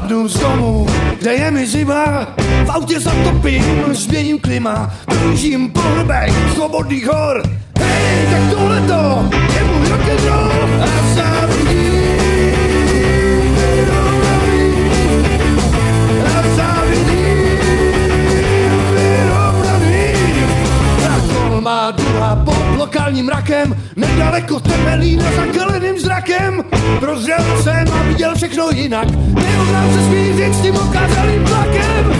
domů, kde je mi zima. V autě zatopím, změním klima, projíždím po hrbech svobodných hor. Hej, tak tohleto je můj rock'n'roll a závidím. Má duha pod lokálním mrakem, nedaleko temelína za kaleným zrakem. Prozřel jsem a viděl všechno jinak, neodrám se smířit s tím okázalým tlakem.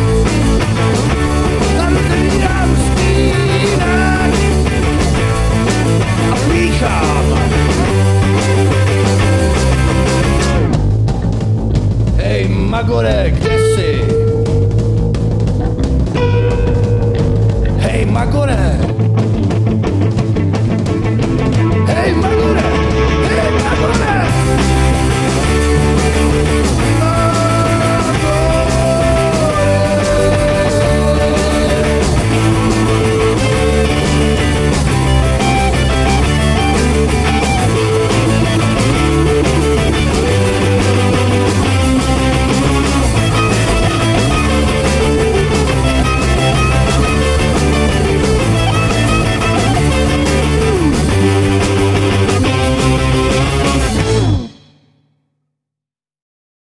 A rozevírám stínak a píchám. Hej, Magore, kde jsi? Hej, Magore,